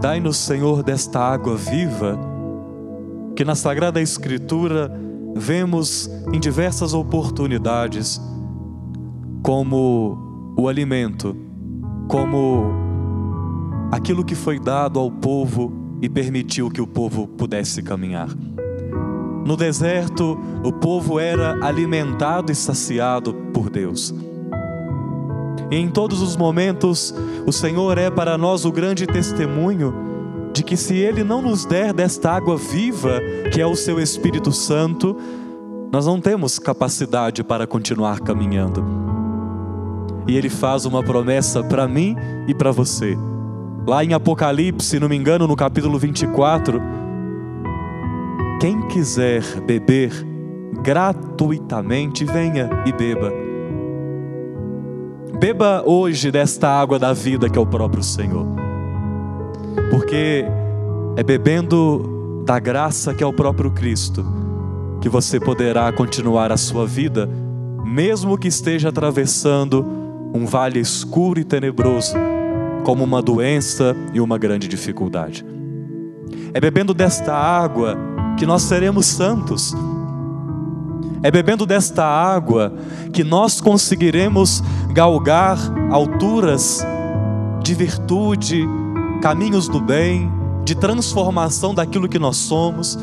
Dai-nos, Senhor, desta água viva, que na Sagrada Escritura vemos em diversas oportunidades como o alimento, como aquilo que foi dado ao povo e permitiu que o povo pudesse caminhar. No deserto, o povo era alimentado e saciado por Deus. E em todos os momentos, o Senhor é para nós o grande testemunho de que se Ele não nos der desta água viva, que é o Seu Espírito Santo, nós não temos capacidade para continuar caminhando. E Ele faz uma promessa para mim e para você. Lá em Apocalipse, se não me engano, no capítulo 24, quem quiser beber gratuitamente, venha e beba. Beba hoje desta água da vida que é o próprio Senhor. Porque é bebendo da graça que é o próprio Cristo que você poderá continuar a sua vida, mesmo que esteja atravessando um vale escuro e tenebroso, como uma doença e uma grande dificuldade. É bebendo desta água que nós seremos santos. É bebendo desta água que nós conseguiremos galgar alturas de virtude, caminhos do bem, de transformação daquilo que nós somos.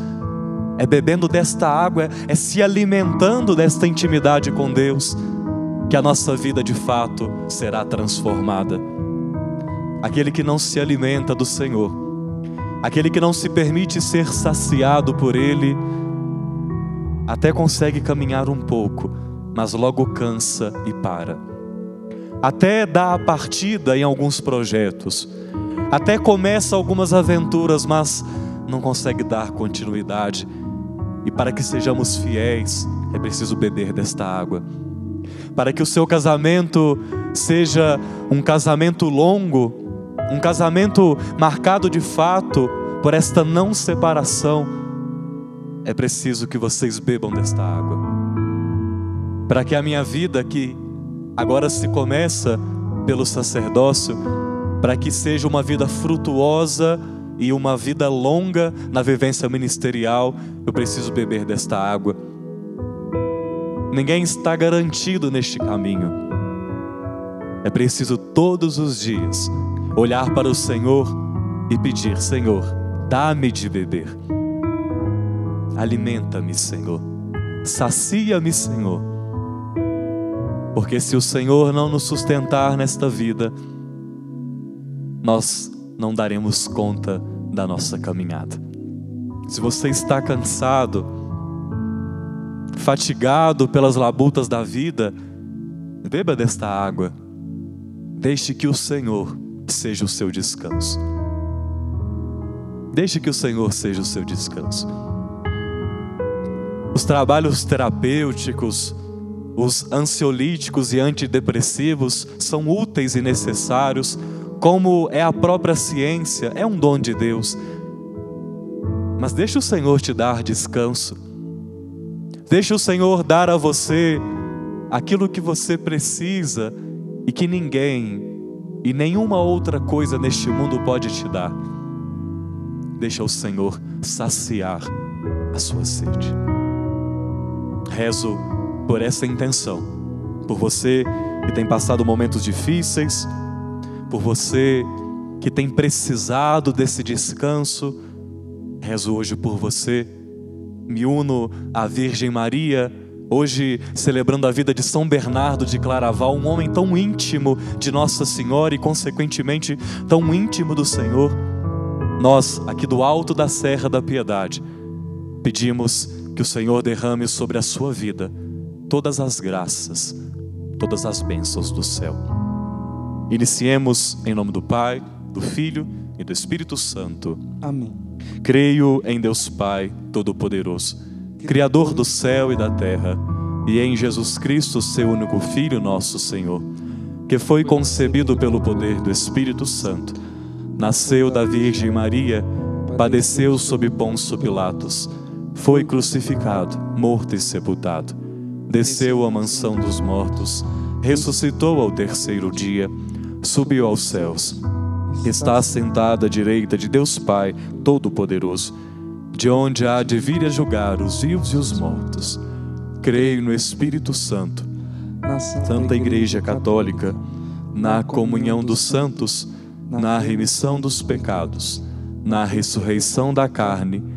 É bebendo desta água, é se alimentando desta intimidade com Deus, que a nossa vida de fato será transformada. Aquele que não se alimenta do Senhor, aquele que não se permite ser saciado por Ele, até consegue caminhar um pouco, mas logo cansa e para. Até dá a partida em alguns projetos, até começa algumas aventuras, mas não consegue dar continuidade. E para que sejamos fiéis, é preciso beber desta água. Para que o seu casamento seja um casamento longo, um casamento marcado de fato por esta não separação, é preciso que vocês bebam desta água. Para que a minha vida, que agora se começa pelo sacerdócio, para que seja uma vida frutuosa e uma vida longa na vivência ministerial, eu preciso beber desta água. Ninguém está garantido neste caminho. É preciso todos os dias olhar para o Senhor e pedir: Senhor, dá-me de beber. Alimenta-me, Senhor. Sacia-me, Senhor. Porque se o Senhor não nos sustentar nesta vida, nós não daremos conta da nossa caminhada. Se você está cansado, fatigado pelas labutas da vida, beba desta água. Deixe que o Senhor seja o seu descanso. Deixe que o Senhor seja o seu descanso. Os trabalhos terapêuticos, os ansiolíticos e antidepressivos são úteis e necessários como é a própria ciência, é um dom de Deus. Mas deixa o Senhor te dar descanso. Deixa o Senhor dar a você aquilo que você precisa e que ninguém e nenhuma outra coisa neste mundo pode te dar. Deixa o Senhor saciar a sua sede. Rezo por essa intenção, por você que tem passado momentos difíceis, por você que tem precisado desse descanso. Rezo hoje por você. Me uno à Virgem Maria, hoje celebrando a vida de São Bernardo de Claraval, um homem tão íntimo de Nossa Senhora e, consequentemente, tão íntimo do Senhor. Nós, aqui do alto da Serra da Piedade, pedimos que o Senhor derrame sobre a sua vida todas as graças, todas as bênçãos do céu. Iniciemos em nome do Pai, do Filho e do Espírito Santo. Amém. Creio em Deus Pai Todo-Poderoso, Criador do céu e da terra, e em Jesus Cristo, seu único Filho, nosso Senhor, que foi concebido pelo poder do Espírito Santo, nasceu da Virgem Maria, padeceu sob Pôncio Pilatos, foi crucificado, morto e sepultado, desceu à mansão dos mortos, ressuscitou ao terceiro dia. Subiu aos céus, está sentado à direita de Deus Pai Todo-Poderoso, de onde há de vir a julgar os vivos e os mortos. Creio no Espírito Santo, na Santa Igreja Católica, na comunhão dos santos, na remissão dos pecados, na ressurreição da carne,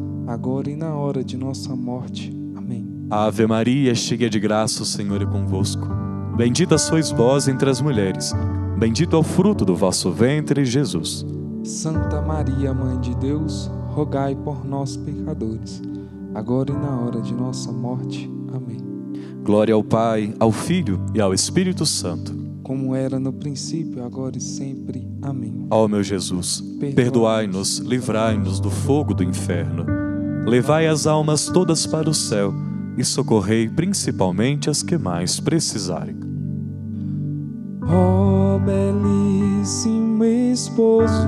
agora e na hora de nossa morte. Amém. Ave Maria, cheia de graça, o Senhor é convosco. Bendita sois vós entre as mulheres, bendito é o fruto do vosso ventre, Jesus. Santa Maria, Mãe de Deus, rogai por nós, pecadores, agora e na hora de nossa morte. Amém. Glória ao Pai, ao Filho e ao Espírito Santo. Como era no princípio, agora e sempre. Amém. Ó meu Jesus, perdoai-nos, livrai-nos do fogo do inferno. Levai as almas todas para o céu e socorrei principalmente as que mais precisarem. Ó belíssimo esposo,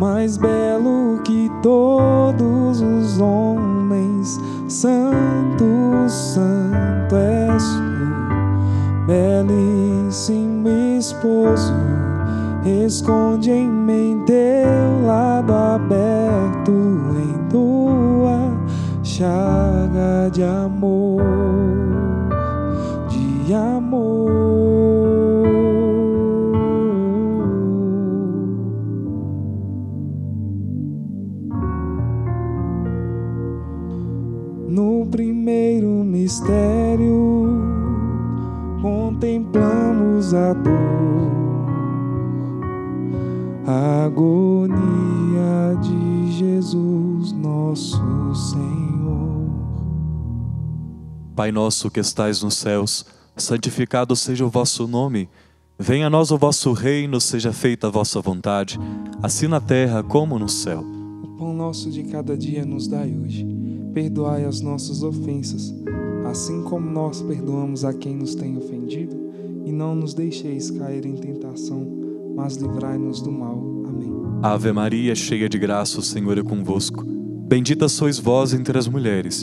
mais belo que todos os homens, santo, santo és tu, belíssimo esposo, esconde em mim teu lado aberto em tua chaga de amor, de amor. No primeiro mistério, Pai nosso que estais nos céus, santificado seja o vosso nome. Venha a nós o vosso reino, seja feita a vossa vontade, assim na terra como no céu. O pão nosso de cada dia nos dai hoje. Perdoai as nossas ofensas, assim como nós perdoamos a quem nos tem ofendido, e não nos deixeis cair em tentação, mas livrai-nos do mal. Amém. Ave Maria, cheia de graça, o Senhor é convosco. Bendita sois vós entre as mulheres,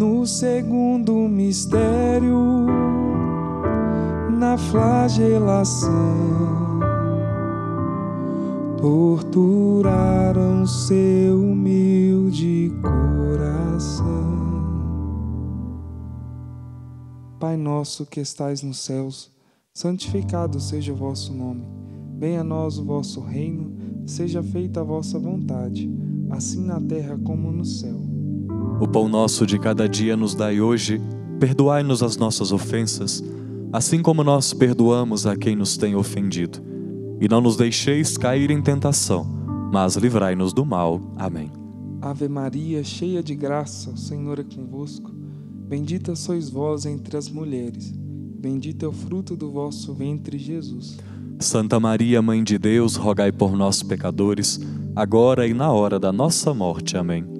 No segundo mistério, na flagelação, torturaram seu humilde coração. Pai nosso que estais nos céus, santificado seja o vosso nome. Venha a nós o vosso reino, seja feita a vossa vontade, assim na terra como no céu. O pão nosso de cada dia nos dai hoje, perdoai-nos as nossas ofensas, assim como nós perdoamos a quem nos tem ofendido. E não nos deixeis cair em tentação, mas livrai-nos do mal. Amém. Ave Maria, cheia de graça, o Senhor é convosco. Bendita sois vós entre as mulheres, bendito é o fruto do vosso ventre, Jesus. Santa Maria, Mãe de Deus, rogai por nós, pecadores, agora e na hora da nossa morte. Amém.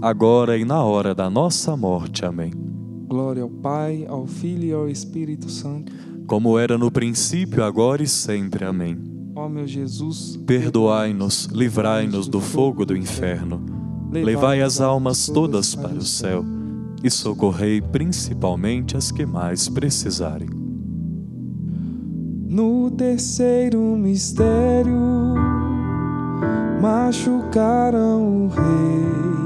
agora e na hora da nossa morte. Amém. Glória ao Pai, ao Filho e ao Espírito Santo. Como era no princípio, agora e sempre. Amém. Ó meu Jesus, Perdoai-nos, livrai-nos do fogo do inferno, levai as almas todas para o céu e socorrei principalmente as que mais precisarem. No terceiro mistério, machucaram o rei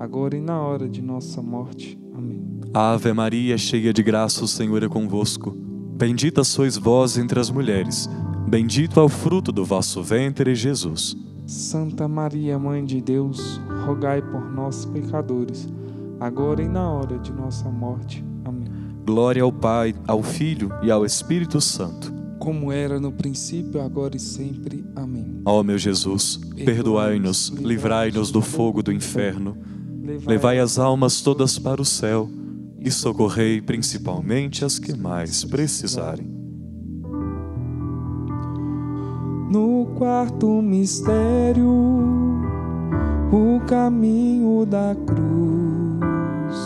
agora e na hora de nossa morte. Amém. Ave Maria, cheia de graça, o Senhor é convosco. Bendita sois vós entre as mulheres. Bendito é o fruto do vosso ventre, Jesus. Santa Maria, Mãe de Deus, rogai por nós, pecadores, agora e na hora de nossa morte. Amém. Glória ao Pai, ao Filho e ao Espírito Santo. Como era no princípio, agora e sempre. Amém. Ó meu Jesus, perdoai-nos, livrai-nos do fogo do inferno, levai as almas todas para o céu e socorrei principalmente as que mais precisarem. No quarto mistério, o caminho da cruz,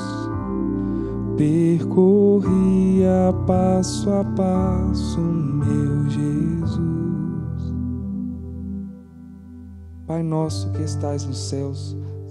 percorria passo a passo, meu Jesus. Pai nosso que estais nos céus,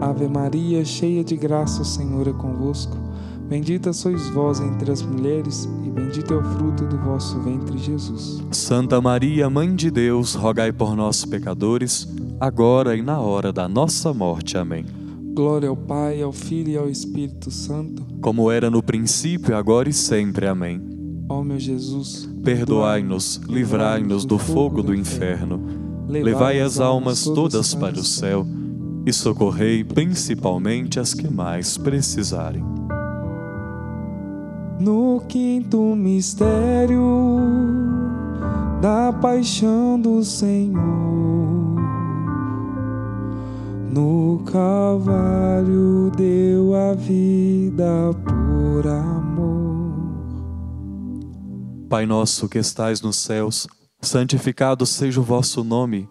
Ave Maria, cheia de graça, o Senhor é convosco. Bendita sois vós entre as mulheres, e bendito é o fruto do vosso ventre, Jesus. Santa Maria, Mãe de Deus, rogai por nós, pecadores, agora e na hora da nossa morte. Amém. Glória ao Pai, ao Filho e ao Espírito Santo, Como era no princípio, agora e sempre. Amém. ó meu Jesus. Perdoai-nos, livrai-nos do fogo do inferno, levai as almas todas para o céu e socorrei principalmente as que mais precisarem. No quinto mistério da paixão do Senhor, no Calvário deu a vida por amor. Pai nosso que estais nos céus, santificado seja o vosso nome.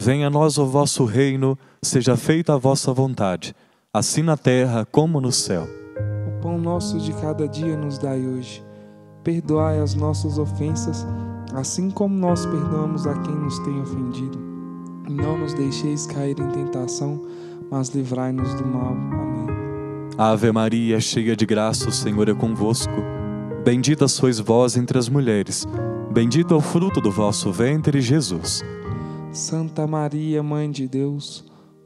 Venha a nós o vosso reino, seja feita a vossa vontade, assim na terra como no céu. O pão nosso de cada dia nos dai hoje. Perdoai as nossas ofensas, assim como nós perdoamos a quem nos tem ofendido. E não nos deixeis cair em tentação, mas livrai-nos do mal. Amém. Ave Maria, cheia de graça, o Senhor é convosco. Bendita sois vós entre as mulheres, bendito é o fruto do vosso ventre, Jesus. Santa Maria, Mãe de Deus,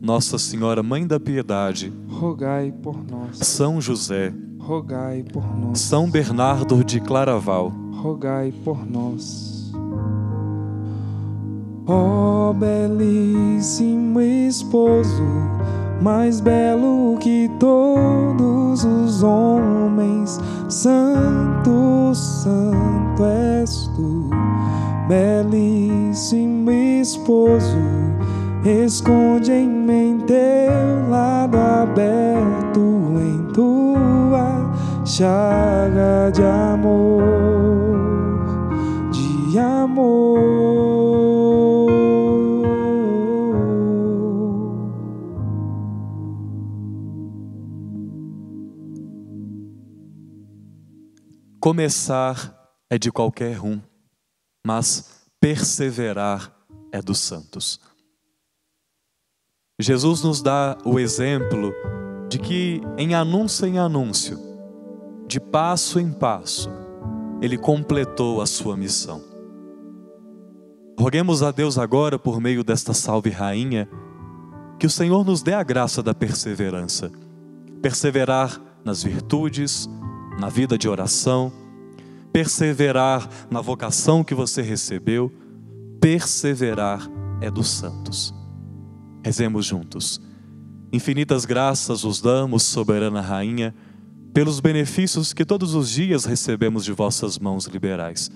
Nossa Senhora, Mãe da Piedade, rogai por nós. São José, rogai por nós. São Bernardo de Claraval, rogai por nós. Ó oh, belíssimo esposo, mais belo que todos os homens, Santo, Santo és tu, belíssimo esposo, esconde em mim teu lado aberto em tua chaga de amor, de amor. Começar é de qualquer um, mas perseverar é dos santos. Jesus nos dá o exemplo de que, em anúncio em anúncio, de passo em passo, ele completou a sua missão. Roguemos a Deus agora, por meio desta salve rainha, que o Senhor nos dê a graça da perseverança, perseverar nas virtudes, na vida de oração, perseverar na vocação que você recebeu, perseverar é dos santos. Rezemos juntos. Infinitas graças os damos, soberana rainha, pelos benefícios que todos os dias recebemos de vossas mãos liberais.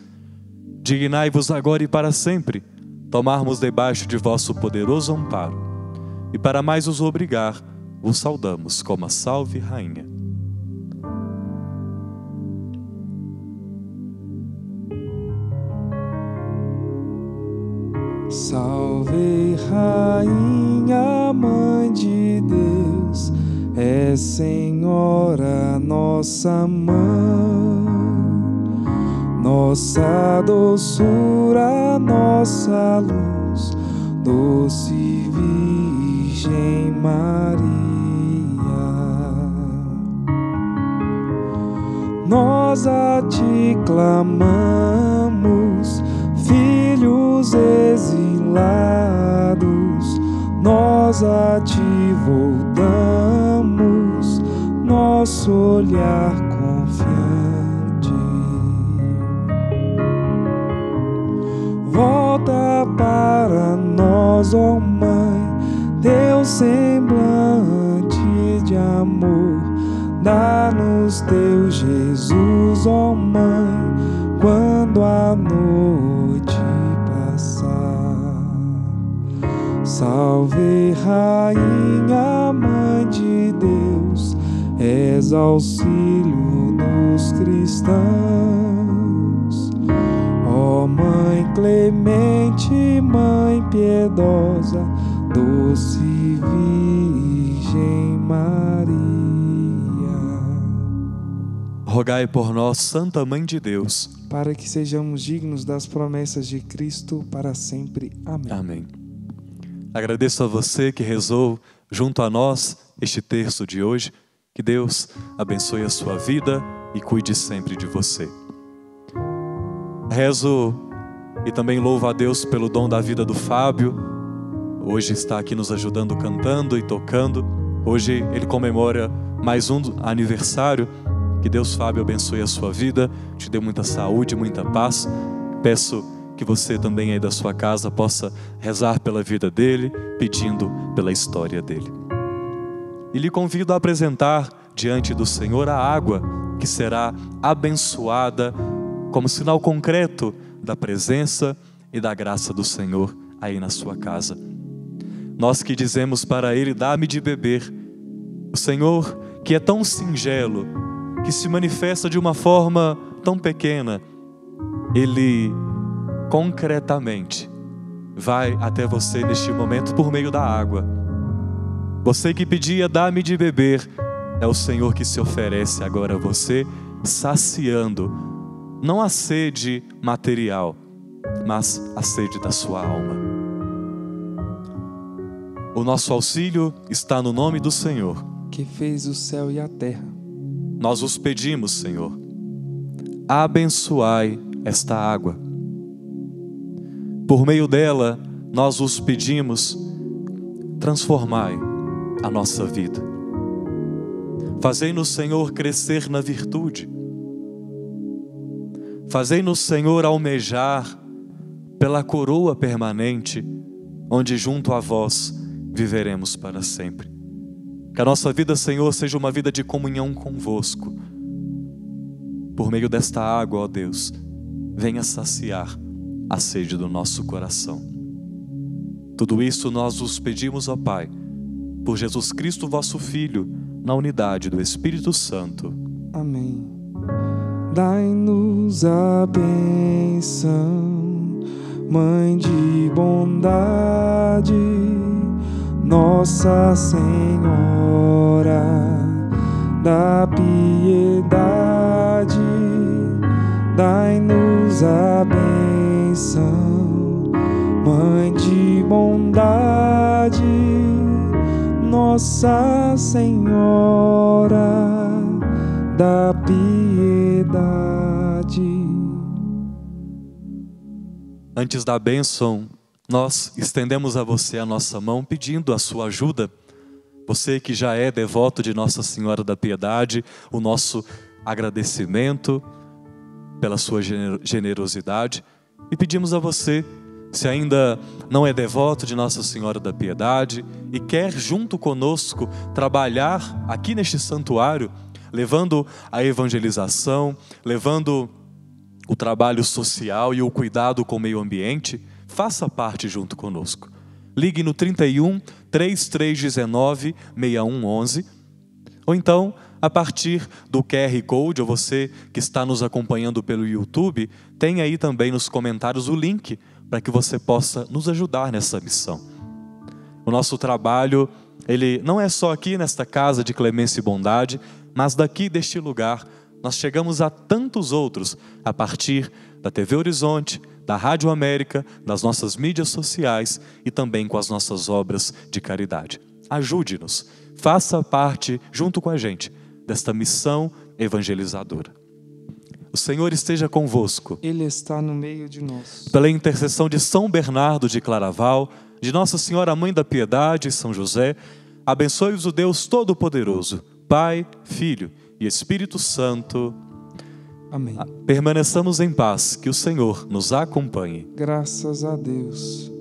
Dignai-vos agora e para sempre tomarmos debaixo de vosso poderoso amparo. E para mais os obrigar, vos saudamos como a salve rainha. Salve, Rainha, Mãe de Deus, é Senhora nossa mãe, nossa doçura, nossa luz, doce Virgem Maria. Nós a te clamamos filhos nós a ti voltamos, nosso olhar confiante. Volta para nós, ó oh Mãe, teu semblante de amor, dá-nos teu Jesus, ó oh Mãe, quando a noite Salve, Rainha, Mãe de Deus, és auxílio dos cristãos. Ó oh, Mãe clemente, Mãe piedosa, doce Virgem Maria. Rogai por nós, Santa Mãe de Deus, para que sejamos dignos das promessas de Cristo para sempre. Amém. Amém. Agradeço a você que rezou junto a nós este terço de hoje. Que Deus abençoe a sua vida e cuide sempre de você. Rezo e também louvo a Deus pelo dom da vida do Fábio. Hoje está aqui nos ajudando cantando e tocando. Hoje ele comemora mais um aniversário. Que Deus, Fábio, abençoe a sua vida, te dê muita saúde, muita paz. Peço que você também aí da sua casa possa rezar pela vida dele, pedindo pela história dele. E lhe convido a apresentar diante do Senhor a água que será abençoada como sinal concreto da presença e da graça do Senhor aí na sua casa. Nós que dizemos para Ele: dá-me de beber. O Senhor, que é tão singelo, que se manifesta de uma forma tão pequena, Ele concretamente vai até você neste momento por meio da água. Você que pedia, dá-me de beber, é o Senhor que se oferece agora a você, saciando não a sede material, mas a sede da sua alma. O nosso auxílio está no nome do Senhor, que fez o céu e a terra. Nós os pedimos, Senhor, abençoai esta água. Por meio dela, nós os pedimos, transformai a nossa vida. Fazei-nos, Senhor, crescer na virtude. Fazei-nos, Senhor, almejar pela coroa permanente, onde junto a vós viveremos para sempre. Que a nossa vida, Senhor, seja uma vida de comunhão convosco. Por meio desta água, ó Deus, venha saciar a sede do nosso coração. Tudo isso nós os pedimos, ó Pai, por Jesus Cristo, vosso Filho, na unidade do Espírito Santo. Amém. Dai-nos a benção Mãe de bondade, Nossa Senhora da piedade, dai-nos a Mãe de bondade, Nossa Senhora da piedade. Antes da bênção, nós estendemos a você a nossa mão pedindo a sua ajuda. Você que já é devoto de Nossa Senhora da Piedade, o nosso agradecimento pela sua generosidade e pedimos a você, se ainda não é devoto de Nossa Senhora da Piedade e quer junto conosco trabalhar aqui neste santuário, levando a evangelização, levando o trabalho social e o cuidado com o meio ambiente, faça parte junto conosco. Ligue no 31 3319 6111 ou então a partir do QR Code, ou você que está nos acompanhando pelo YouTube, tem aí também nos comentários o link para que você possa nos ajudar nessa missão. O nosso trabalho, ele não é só aqui nesta casa de clemência e bondade, mas daqui deste lugar nós chegamos a tantos outros a partir da TV Horizonte, da Rádio América, das nossas mídias sociais e também com as nossas obras de caridade. Ajude-nos, faça parte, junto com a gente, desta missão evangelizadora. O Senhor esteja convosco. Ele está no meio de nós. Pela intercessão de São Bernardo de Claraval, de Nossa Senhora Mãe da Piedade e São José, abençoe-os o Deus Todo-Poderoso, Pai, Filho e Espírito Santo. Amém. Permaneçamos em paz, que o Senhor nos acompanhe. Graças a Deus.